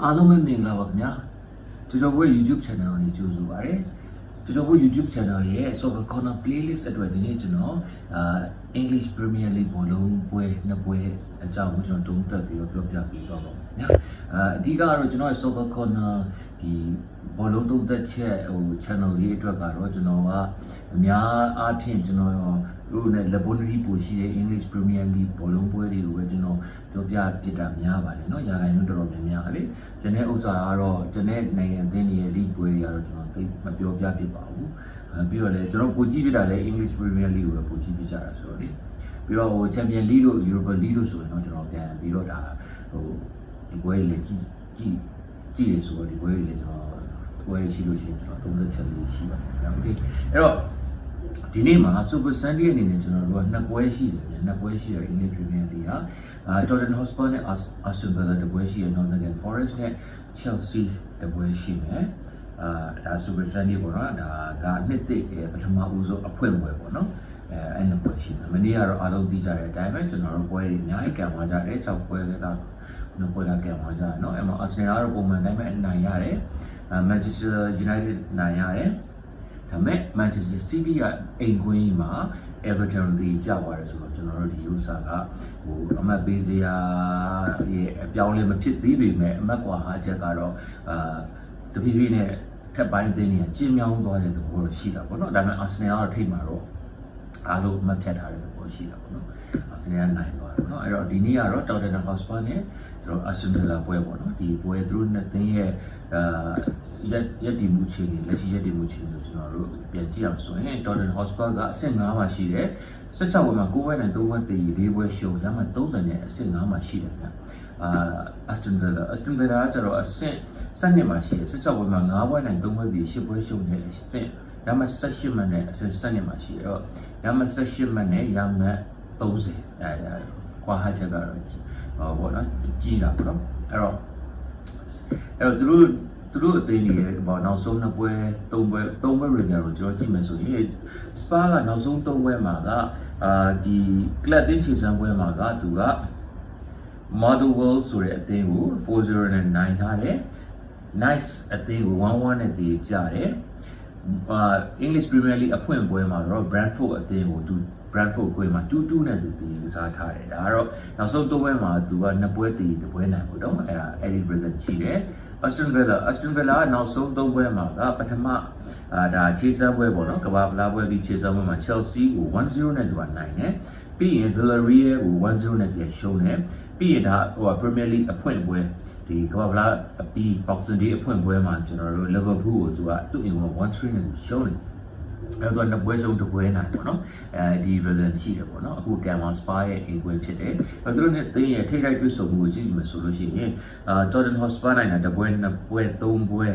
အားလုံးပဲမင်္ဂလာပါခင်ဗျာကျော်ကျော်ဘွဲ YouTube channel ကိုကြိုဆိုပါရစေကျော်ကျော်ဘွဲ YouTube channel ရဲ့ Soccer Corner playlist အတွက်ဒီနေ့ကျွန်တော်အာ English Premier League ဘောလုံးပွဲနှစ်ပွဲအကြောင်းကိုကျွန်တော်တုံးတက်ပြီးတော့ပြောပြပေးသွားပါမယ်ညာအာအဓိကတော့ကျွန်တော် Soccer Corner ဒီ ဘောလုံးတုံးတက်ချက်ဟို channel လေးအတွက်ကတော့ကျွန်တော်ကအများအားဖြင့်ကျွန်တော်တို့နဲ့ laboratory ပို့ရှိတဲ့ English Premier League ဘောလုံးပွဲတွေကိုပဲကျွန်တော်ပြောပြပြတာများပါတယ်เนาะရာဂိုင်နှုန်းတော်တော်များများလေကျွန်တဲ့ဥစ္စာကတော့ကျွန်တဲ့နိုင်ငံအသင်းတွေရဲ့ league ပွဲတွေကတော့ကျွန်တော်သိမပြောပြဖြစ်ပါဘူးအဲပြီးတော့လည်းကျွန်တော်ပိုကြည့်ပြတာလည်း English Premier League ကိုပဲပိုကြည့်ပြကြတာဆိုတော့လေပြီးတော့ဟို Champion League တို့ Europa League တို့ဆိုရင်တော့ကျွန်တော်ပြန်ပြီးတော့ဒါဟိုဒီပွဲတွေလည်းကြည့်ကြည့်ကြည့်ရဆိုတော့ဒီပွဲတွေလည်းကျွန်တော် ပွဲရှိလို့ရှိရင်ကျွန်တော်သုံးသက်ချက်လေးရှိပါတယ်โอเคအဲ့တော့ဒီနေ့မှာ Super Sunday အနေနဲ့ကျွန်တော်တို့ကနှစ်ပွဲရှိတယ်ညနှစ်ပွဲရှိတယ် English Premier League ဟာအာ Tottenham Hotspur နဲ့ Aston Villa တပွဲရှိတယ် Nottingham Forest နဲ့ Chelsea တပွဲရှိမယ်အာဒါ Super Sunday ပေါ့နော်ဒါကနှစ်သိရဲ့ပထမဦးဆုံးအဖွင့်ပွဲပေါ့နော်အဲအဲ့နှစ်ပွဲရှိတယ်မနေ့ကတော့အားလုံးသိကြတဲ့အတိုင်းပဲကျွန်တော်တို့ပွဲတွေအများကြီးကံသွားကြတယ်6ပွဲကနှစ်ပွဲကကံသွားကြတယ်เนาะအဲ့မှာ Arsenal ကတော့ပုံမှန်တိုင်းပဲနိုင်ရတယ် Manchester United နိုင်ရတယ်ဒါပေမဲ့ Manchester City ကအိမ်ကွင်းမှာ Everton ဒီကြောက်ရတယ်ဆိုတော့ကျွန်တော်တို့ဒီဥစ္စာကဟိုအမတ်ပေးစရာရဲ့အပြောင်းလဲမဖြစ်သေးပေမဲ့အမတ်ကွာဟာချက်ကတော့အာတဖြည်းဖြည်းနဲ့ထက်ပိုင်းသိနေကျင်းမြောင်းသွားတဲ့သဘောတော့ရှိတာပေါ့နော်ဒါပေမဲ့ Arsenal ကတော့ထိတ်မှာတော့အားလုံးအမတ်ဖြတ်ထားတဲ့သဘောရှိတာပေါ့နော် Arsenal နိုင်သွားတယ်နော်အဲ့တော့ဒီနေ့ကတော့ Tottenham Hotspur နဲ့ ကျွန်တော် Aston Villa ပွဲပေါ့နော်ဒီပွဲသူတို့နှစ်သင်းရဲ့အာရက်ရက်ဒီမှုချင်းတွေလက်ရှိရက်ဒီမှုချင်းတွေကျွန်တော်တို့ပြန်ကြည့်အောင်ဆိုရင် Tottenham Hotspur ကအဆင့်9မှာရှိတယ်16ပွဲမှာ9ပွဲနဲ့3ပွဲတည်4ပွဲရှုံးရမှ30နဲ့အဆင့်9မှာရှိတယ်ဗျအာ Aston Villa Aston Villa ကကျတော့အဆင့်7မှာရှိတယ်16ပွဲမှာ9ပွဲနဲ့3ပွဲတည်10ပွဲရှုံးနေအဆင့်ရမှ18မှနဲ့အဆင့်7မှာရှိတယ်တော့ရမှ18မှနဲ့ရမှ30အဲကွာဟာချက်ကတော့ဟောပေါ့နော် ကြီးတာပေါ့နော်အဲ့တော့အဲ့တော့သူတို့သူတို့အသိနေရဲ့ပေါ့နောက်ဆုံးနှစ်ပွဲသုံးပွဲသုံးပွဲရီဂါကိုကျွန်တော်ကြည့်မယ်ဆိုရင်စပါကနောက်ဆုံးသုံးပွဲမှာကအာဒီကလပ်တင်းချီစံပွဲမှာကသူက Model World ဆိုတဲ့အသင်းကို4-0နဲ့နိုင်ထားတယ် Nice အသင်းကို1-1နဲ့တည်ကြတယ်အာ English Premier League အဖွင့်ပွဲမှာတော့ Brentford အသင်းကိုသူ Brentford ကိုမှာ2-2နဲ့သူတည်ယူစားထားတယ်ဒါကတော့နောက်ဆုံးသုံးပွဲမှာသူကနှစ်ပွဲတည်တစ်ပွဲနိုင်ပေါ့နော်အဲ့ဒါ Eddie Brazil ရှိတယ် Aston Villa Aston Villa ကနောက်ဆုံးသုံးပွဲမှာကပထမအာဒါခြေစမ်းပွဲပေါ့နော်ကဘာပလာပွဲပြီးခြေစမ်းပွဲမှာ Chelsea ကို1-0နဲ့သူကနိုင်တယ်ပြီးရင် Villarreal ကို1-0နဲ့ပြန်ရှုံးတယ်ပြီးရင်ဒါဟို Premier League အဖွင့်ပွဲဒီကဘာပလာအပြီး Boxing Day အဖွင့်ပွဲမှာကျွန်တော်တို့ Liverpool ကိုသူကသူ့အိမ်မှာ1-3နဲ့ရှုံးတယ် အဲ့တော့နှစ်ပွဲစုံတစ်ပွဲနိုင်ပေါ့နော်အဲဒီ rhythm ရှိတယ်ပေါ့နော်အခု Gamma Spa ရဲ့အင်ကွင်းဖြစ်တယ်အဲ့တော့နဲ့တင်းရဲ့ထိတိုက်တွေ့ဆုံမှုကိုကြည့်မယ်ဆိုလို့ရှိရင်အာ Tottenham Hotspur နိုင်တာတစ်ပွဲနှစ်ပွဲသုံးပွဲ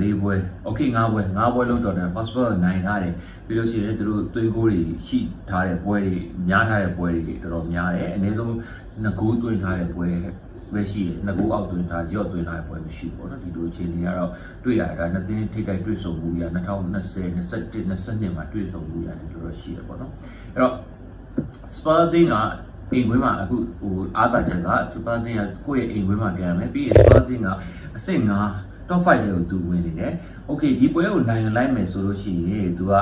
လေးပွဲ okay ၅ပွဲ၅ပွဲလုံး Tottenham Hotspur နိုင်ထားတယ်ပြီးလို့ရှိရင်သူတို့သွေးကိုတွေရှိထားတဲ့ပွဲတွေများထားတဲ့ပွဲတွေတော်တော်များတယ်အနည်းဆုံးနှစ်ကိုးသွင်းထားတဲ့ပွဲ ပဲရှိတယ်နှစ်ကိုအောက်သွင်းထားရော့သွင်းထားပွဲမရှိဘူးပေါ့နော်ဒီလိုအခြေအနေကတော့တွေ့ရတာနှစ်သင်းထိတိုက်တွေ့ဆုံမှုရ2020 21 22မှာတွေ့ဆုံမှုရဒီလိုတော့ရှိရပေါ့နော်အဲ့တော့ Spurs တင်းကအိမ်ခွင်းမှာအခုဟိုအားတာချက်က Spurs တင်းကကိုယ့်ရဲ့အိမ်ခွင်းမှာကြံမယ်ပြီးရင် Spurs တင်းကအဆင့်9 top 5တွေကိုသူဝင်နေတယ်။ Okay ဒီပွဲကိုနိုင်လိုက်မယ်ဆိုလို့ရှိရင်သူက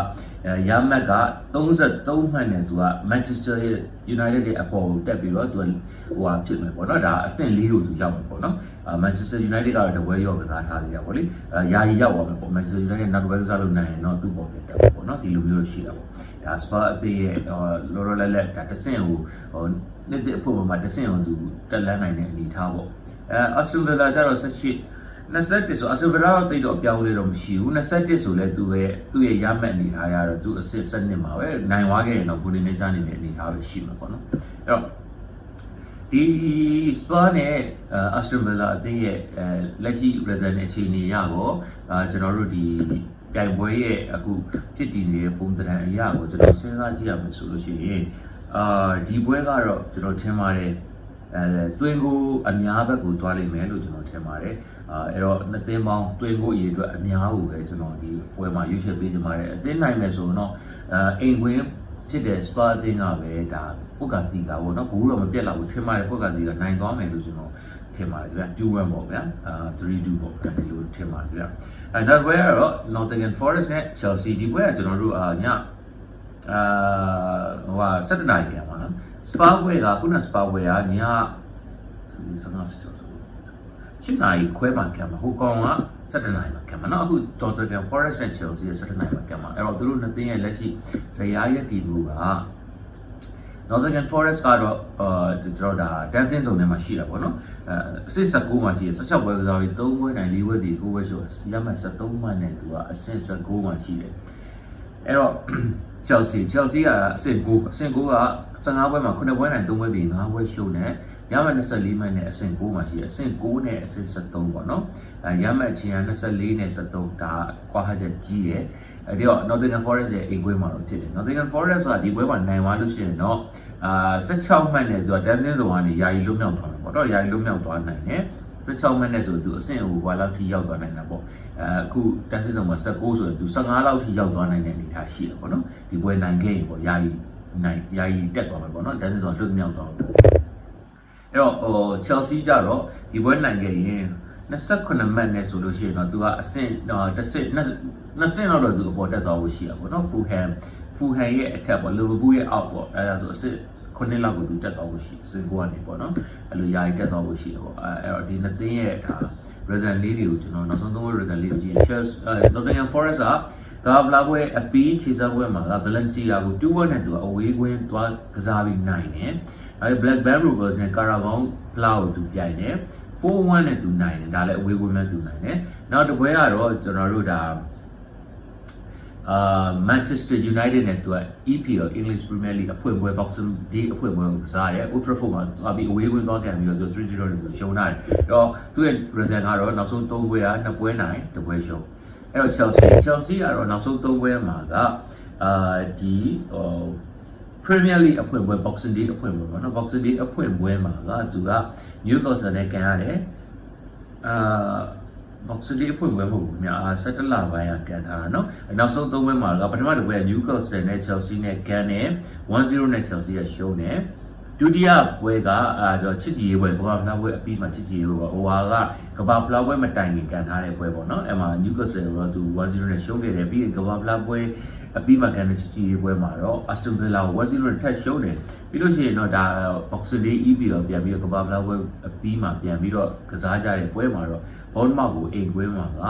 ရမက်က33မှတ်နဲ့သူက Manchester United ရဲ့အပေါ်ကိုတက်ပြီးတော့သူကဟိုဟာဖြစ်မယ်ပေါ့နော်ဒါအဆင့်၄ကိုသူရောက်မယ်ပေါ့နော်။ Manchester United ကတော့တပွဲရောကစားထားသေးရပါလေ။ယာယီရောက်သွားမယ်ပေါ့ Manchester United နောက်တစ်ပွဲကစားလို့နိုင်ရင်တော့သူ့ပေါ်ပြတက်ပေါ့နော်ဒီလိုမျိုးရှိတာပေါ့။ဒါ Spurs အသေးရဲ့လောလောလတ်လတ်ဒါတဆင့်ကိုဟိုနှစ်တစ်အဖို့မှာတဆင့်ကိုသူတက်လန်းနိုင်တဲ့အနေထားပေါ့။အဲ Aston Villa ကျတော့18 21ဆိုအဆူဗရာတိတ်တော့အပြောင်းလဲတော့မရှိဘူး21ဆိုလဲသူရဲ့သူ့ရဲ့ရမှတ်အနေထားရတော့သူအစစ်စနစ်မှာပဲနိုင်သွားခဲ့ရင်တော့ကိုနေနေကြနေတဲ့အနေထားပဲရှိမှာပေါ့နော်အဲ့တော့ဒီစပါနဲ့အစတန်ဗလာအသင်းရဲ့လက်ရှိ result အခြေအနေရတော့အာကျွန်တော်တို့ဒီပြိုင်ပွဲရဲ့အခုဖြစ်တည်နေတဲ့ပုံသဏ္ဍာန်အရာကိုကျွန်တော်စဉ်းစားကြည့်ရမယ်ဆိုလို့ရှိရင်အာဒီပွဲကတော့ကျွန်တော်ထင်ပါတယ် အဲတွင်းကိုအများဘက်ကိုသွားလိမ့်မယ်လို့ကျွန်တော်ထင်ပါတယ်အာအဲ့တော့နှစ်သင်းပေါင်းတွင်းကိုအရေးအတွက်အများကိုပဲကျွန်တော်ဒီပွဲမှာရွေးချယ်ပေးချင်ပါတယ်အသင်းနိုင်မယ်ဆိုတော့အဲအိမ်ခွင်းဖြစ်တဲ့ spa အသင်းကပဲဒါပုတ်ကတိကပေါ့နော်ဘူးတော့မပြက်တော့ဘူးထင်ပါတယ်ပုတ်ကတိကနိုင်သွားမယ်လို့ကျွန်တော်ထင်ပါတယ်ဗျာ2-1ပေါ့ဗျာအာ3-2ပေါ့ဗျာဒီလိုထင်ပါတယ်ဗျာအဲနောက်ဘွဲကတော့ Nottingham Forest နဲ့ Chelsea ဒီဘွဲကကျွန်တော်တို့အာည အာဟိုဟာ7နာရီပြန်ပါနော်စပါဝဲကခုနစပါဝဲကည7နာရီခွဲမှပြန်ပါဟိုကောင်က7နာရီမှပြန်ပါနော်အခု Tottenham Forest and Chelsea ရဲ့7နာရီမှပြန်ပါအဲ့တော့သူတို့နှစ်သင်းရဲ့လက်ရှိဇယားရဲ့တည်မှုက Northern Forest ကတော့အာကျွန်တော်ဒါ dancing zone ထဲမှာရှိတာပေါ့နော်အဲအဆင့်19မှာရှိရ16ပွဲကစားပြီး3ပွဲနိုင်4ပွဲတည်9ပွဲရှိရလက်မှတ်73မှတ်နဲ့သူကအဆင့်19မှာရှိတယ်အဲ့တော့ Chelsea Chelsea ကအဆင့်9အဆင့်9က15ပွဲမှာ9ပွဲနိုင်3ပွဲတည်5ပွဲရှုနဲ့ရမှတ်24မှတ်နဲ့အဆင့်9မှာရှိတယ်အဆင့်9နဲ့အဆင့်73ပေါ့နော်အဲရမှတ်ချင်းက24နဲ့73ဒါကွာဟချက်ကြီးတယ်အဲဒီတော့ Nottingham Forest ရဲ့အိမ်ပွဲမှာတော့ဖြစ်တယ် Nottingham Forest ကဒီပွဲမှာနိုင်သွားလို့ရှိရင်တော့အာ16မှတ်နဲ့သူက dancing zone ကနေယာယီလွတ်မြောက်သွားမယ်ပေါ့တော့ယာယီလွတ်မြောက်သွားနိုင်တယ် 16မိနစ်ဆိုသူအဆင့်ဟိုဘွာလောက်ထိရောက်သွားနိုင်တာပေါ့အဲအခုတက်စစ်ဆောင်မှာ16ဆိုရင်သူ15လောက်ထိရောက်သွားနိုင်တဲ့အနေအထားရှိတယ်ပေါ့နော်ဒီပွဲနိုင်ခဲ့ရင်ပေါ့ယာယီနိုင်ယာယီတက်သွားမှာပေါ့နော်တက်စစ်ဆောင်လွတ်မြောက်သွားတယ်အဲ့တော့ဟို Chelsea ကြတော့ဒီပွဲနိုင်ခဲ့ရင်28မှတ်နဲ့ဆိုလို့ရှိရင်တော့သူကအဆင့်တစ်ဆင့်နှစ်ဆင့်တော့သူအပေါ်တက်သွားဖို့ရှိရပါတော့ Fulham Fulham ရဲ့အထက်ပေါ့ Liverpool ရဲ့အောက်ပေါ့အဲဒါဆိုအဆင့် ခုနှစ်လောက်ကိုသူတက်သွားဖို့ရှိစင်ကိုကနေပေါ့နော်အဲ့လိုယာယီတက်သွားဖို့ရှိတယ်ပေါ့အဲအဲ့တော့ဒီနှစ်သင်းရဲ့ဒါ result လေးတွေကိုကျွန်တော်နောက်ဆုံးသုံးပွဲ result လေးကိုကြည့်ရင် Chelsea Nottingham Forest ကဒါဘလာပွဲအပီးခြေစပ်ပွဲမှာက Valencia ကို2-1နဲ့သူအဝေးကွင်းသွားကစားပြီးနိုင်တယ်အဲ Blackburn Rovers နဲ့ Carabao ဘလာကိုသူပြိုင်တယ်4-1နဲ့သူနိုင်တယ်ဒါလည်းအဝေးကွင်းနဲ့သူနိုင်တယ်နောက်တစ်ပွဲကတော့ကျွန်တော်တို့ဒါ အာ Manchester United နဲ့သူက EPL English Premier League အဖွဲ့ပွဲ Boxing Day အဖွဲ့ပွဲကိုကစားတယ် Old Trafford မှာသွားပြီးအဝေးကွင်းသွားကန်ပြီးတော့သူ3-0နဲ့သူရှုံးထားတယ်အဲ့တော့သူ့ရဲ့ result ကတော့နောက်ဆုံး3ပွဲက2ပွဲနိုင်1ပွဲရှုံးအဲ့တော့ Chelsea Chelsea ကတော့နောက်ဆုံး3ပွဲမှာကအာဒီဟို Premier League အဖွဲ့ပွဲ Boxing Day အဖွဲ့ပွဲပေါ့နော် Boxing Day အဖွဲ့ပွဲမှာကသူက Newcastle နဲ့ကန်ရတယ်အာ box လေးအဖွင့်ပွဲမဟုတ်ဘူးခင်ဗျာ17လပိုင်းကကန်ထားတာနော်နောက်ဆုံးသုံးပွဲမှာကပထမတစ်ပွဲက Newcastle နဲ့ Chelsea နဲ့ကန်တယ်1-0နဲ့ Chelsea ကရှုံးတယ်ဒုတိယပွဲကအဲဆိုချစ်ကြည်ရေးပွဲကဘာမှပွဲအပြီးမှာချစ်ကြည်ရေးပွဲဟိုဟာကကဘာပလာပွဲမတိုင်ခင်ကန်ထားတဲ့ပွဲပေါ့နော်အဲမှာ Newcastle ကသူ1-0နဲ့ရှုံးခဲ့တယ်ပြီးရင်ကဘာပလာပွဲ အပြီးမှာကန်တဲ့ချစ်ကြည်ရေးပွဲမှာတော့ Aston Villa ကို1-0နဲ့ထပ်ရှုံးတယ်ပြီးလို့ရှိရင်တော့ဒါ Boxing Day EPL ပြန်ပြီးတော့ကဘာဖလားပွဲအပြီးမှာပြန်ပြီးတော့ကစားကြတဲ့ပွဲမှာတော့ဘောနမောက်ကိုအိမ်ကွင်းမှာက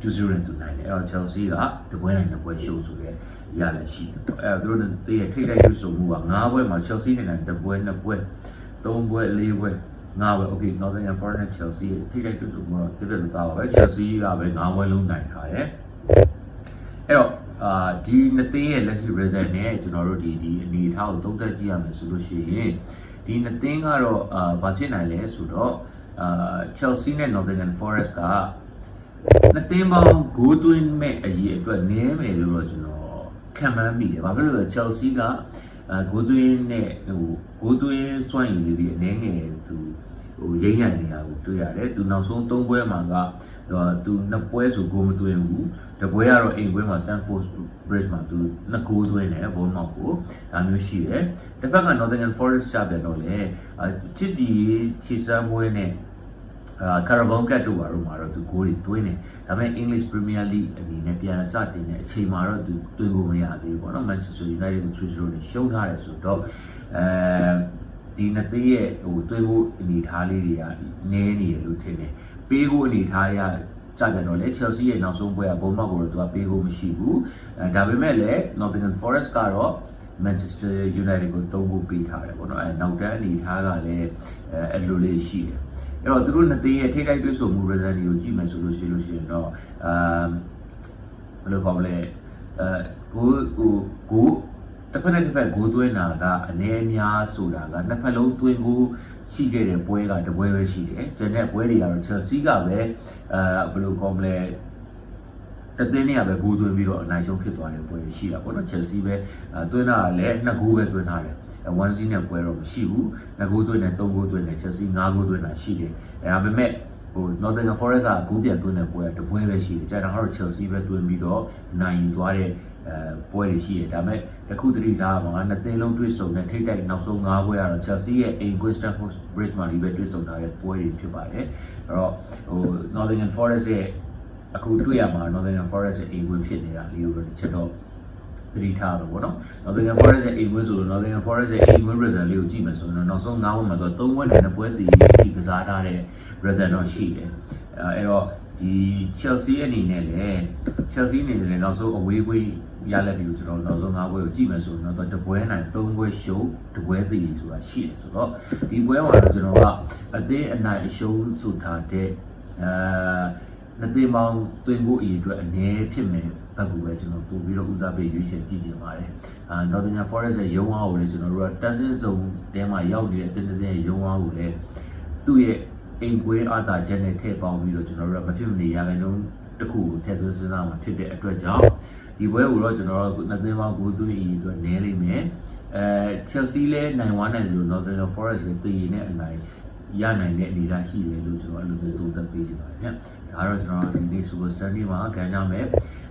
2-0နဲ့တူနိုင်တယ်အဲ့တော့ Chelsea ကတပွဲနိုင်တစ်ပွဲရှုံးဆိုရဲရလည်းရှိတယ်ပေါ့အဲ့တော့သူတို့တည်းထိတ်တိုက်တွေ့ဆုံမှုက9ပွဲမှာ Chelsea နဲ့တပွဲ2ပွဲ3ပွဲ4ပွဲ9ပွဲ okay Nottingham Forest နဲ့ Chelsea ထိတ်တိုက်တွေ့ဆုံမှုတော့ပြည့်ပြည့်လို့သားပါပဲ Chelsea ကပဲ9ပွဲလုံးနိုင်ထားတယ်အဲ့တော့ အာဒီနှစ်သင်းရဲ့လက်ရှိ result နဲ့ကျွန်တော်တို့ဒီဒီအနေအထားကိုသုံးသပ်ကြည့်ရမယ်ဆိုလို့ရှိရင်ဒီနှစ်သင်းကတော့အာဘာဖြစ်နိုင်လဲဆိုတော့အာ Chelsea နဲ့ Nottingham Forest ကနှစ်သင်းပေါင်းဂိုးသွင်းမဲ့အရေးအတွက်နည်းမယ်လို့တော့ကျွန်တော်ခံမှန်းမိတယ်။ဘာဖြစ်လို့လဲ Chelsea ကအာဂိုးသွင်းနဲ့ဟိုဂိုးသွင်းစွန့်ရည်လေးတွေအနေငယ်သူ ဟိုရိမ့်ရနေတာကိုတွေ့ရတယ်။သူနောက်ဆုံး၃ပွဲမှာကသူနှစ်ပွဲဆိုဂိုးမသွင်းဘူး။တပွဲကတော့အိမ်ပွဲမှာ Stamford Bridge မှာသူနှစ်ဂိုးသွင်းတယ်ဘုံမောက်ကိုဒါမျိုးရှိတယ်။တစ်ဖက်က Nottingham Forest ရှာပြန်တော့လေချစ်ဒီချီစမ်းပွဲနဲ့အာကာရာဘောင်ကတ်တို့ဘာလို့မှာတော့သူဂိုးတွေသွင်းတယ်ဒါပေမဲ့ English Premier League အနေနဲ့ပြန်စတင်တဲ့အချိန်မှာတော့သူသွင်းဖို့မရသေးဘူးပေါ့နော် Manchester United ကို3-0နဲ့ရှုံးထားတယ်ဆိုတော့အဲ ဒီနှစ်သေးရဲ့ဟိုသွင်းဖို့အနေထားလေးတွေကနည်းနေတယ်လို့ထင်တယ်ပေးဖို့အနေထားရကြတယ်တော့လေ Chelsea ရဲ့နောက်ဆုံးပွဲကဘုံမောက်ကိုတော့သူကပေးဖို့မရှိဘူးအဲဒါပေမဲ့လည်း Nottingham Forest ကတော့ Manchester United ကိုသုံးဖို့ပေးထားတယ်ပေါ့နော်အဲနောက်တန်းအနေထားကလည်းအဲအဲ့လိုလေးရှိတယ်အဲ့တော့သူတို့နှစ်သင်းရဲ့ထိတိုက်တွေ့ဆုံမှု result တွေကိုကြည့်မယ်ဆိုလို့ရှိလို့ရှိရင်တော့အာဘယ်လိုခေါ်မလဲအဲကိုဟိုကို တစ်ဖက်နဲ့တစ်ဖက်ဂိုးသွင်းတာကအနည်းများဆိုတာကနှစ်ဖက်လုံးသွင်းကိုရှိခဲ့တဲ့ပွဲကတပွဲပဲရှိတယ်။ဂျန်တဲ့ပွဲတွေကတော့ Chelsea ကပဲအဲဘယ်လိုကောင်းမလဲတသင်းတွေကပဲဂိုးသွင်းပြီးတော့အနိုင်ရှုံးဖြစ်သွားတဲ့ပွဲတွေရှိတာပေါ့နော် Chelsea ပဲသွင်းတာလည်းနှစ်ဂိုးပဲသွင်းထားတယ်1-0နဲ့ပွဲတော့မရှိဘူးနှစ်ဂိုးသွင်းတယ်၃ဂိုးသွင်းတယ် Chelsea ၅ဂိုးသွင်းတာရှိတယ်အဲဒါပေမဲ့ ဟို Nottingham Forest ကဂိုးပြန်သွင်းတဲ့ပွဲကတပွဲပဲရှိတယ်ကြာတာကတော့ Chelsea ပဲသွင်းပြီးတော့နိုင်ယူသွားတဲ့အဲပွဲတွေရှိတယ်ဒါပေမဲ့တခုတတိထားပါငါနှစ်သင်းလုံးတွေ့ဆုံတဲ့ထိတ်တိုက်နောက်ဆုံး၅ပွဲကတော့ Chelsea ရဲ့ English Stamford Bridge မှာဒီပဲတွေ့ဆုံထားတဲ့ပွဲတွေဖြစ်ပါတယ်အဲ့တော့ဟို Nottingham Forest ရဲ့အခုတွေ့ရမှာ Nottingham Forest ရဲ့အိမ်ဝင်ဖြစ်နေတာလေးကိုတော့တစ်ချက်တော့ သတိထားတော့ဗောနော် Nottingham Forest ရဲ့အိမ်ဝင်ဆိုလို့ Nottingham Forest ရဲ့အိမ်ဝင် rhythm လေးကိုကြည့်မယ်ဆိုရင်တော့နောက်ဆုံး၅ဝက်မှာတော့၃ဝက်နဲ့ပွဲတည်ပြီးကစားထားတဲ့ rhythm တော့ရှိတယ်အဲအဲ့တော့ဒီ Chelsea အနေနဲ့လည်း Chelsea အနေနဲ့လည်းနောက်ဆုံးအဝေးကွေးရလက်တွေကိုကျွန်တော်နောက်ဆုံး၅ပွဲကိုကြည့်မယ်ဆိုရင်တော့တပွဲနိုင်၃ပွဲရှုံးတပွဲတည်ဆိုတာရှိတယ်ဆိုတော့ဒီပွဲမှာတော့ကျွန်တော်ကအသေးအနိုင်အရှုံးဆိုထားတဲ့အဲ နှစ်သိန်းပေါင်းတွင်ကိုအရေးအတွက်အနည်းဖြစ်မယ်ဘက်ကူပဲကျွန်တော်ပို့ပြီးတော့ဦးစားပေးရွေးချယ်ကြည့်ကြပါတယ်အာ Northern Forest ရဲ့ရုံးအားကိုလည်းကျွန်တော်တို့ကတက်စစ်စုံတဲမှာရောက်နေတဲ့တင်းတင်းရဲ့ရုံးအားကိုလည်းသူ့ရဲ့အိမ်ကွေးအာသာချက်နဲ့ထည့်ပေါင်းပြီးတော့ကျွန်တော်တို့ကမဖြစ်မနေရခိုင်နှုန်းတစ်ခုကိုထည့်သွင်းစဉ်းစားမှာဖြစ်တဲ့အတွက်ကြောင့်ဒီပွဲကိုတော့ကျွန်တော်တို့နှစ်သိန်းပေါင်းကိုသွင်းအရေးအတွက်နည်းလိမ့်မယ်အဲ Chelsea လည်းနိုင်ဝမ်းနိုင်လို့ Northern Forest ရဲ့တည်ရင်နဲ့အနိုင် ရနိုင်တဲ့အနေအထားရှိတယ်လို့ကျွန်တော်အဲ့လိုမျိုးသုံးသပ်ပေးချင်ပါတယ်ခင်ဗျဒါကတော့ကျွန်တော်ဒီနေ့ Super Sunday မှာခံကြမယ်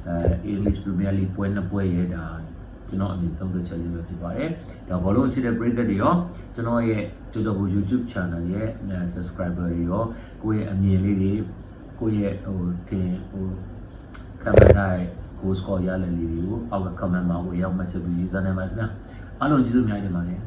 အဲ English Premier League ပွဲနှစ်ပွဲရဲ့ဒါကျွန်တော်အမြင်သုံးသပ်ချက်လေးပဲဖြစ်ပါတယ်ဒါဘောလုံးချစ်တဲ့ break တွေရောကျွန်တော်ရဲ့ကြော်ကြော်ဘူ YouTube channel ရဲ့ subscriber တွေရောကိုယ့်ရဲ့အမြင်လေးတွေကိုယ့်ရဲ့ဟိုတင်ဟို comment တိုင်း goal score ရလည်လေးတွေကိုအောက်က comment မှာဝင်ရောက်မှတ်ချက်ပြီးရေးသားနိုင်ပါခင်ဗျာအားလုံးကျေးဇူးများတင်ပါတယ်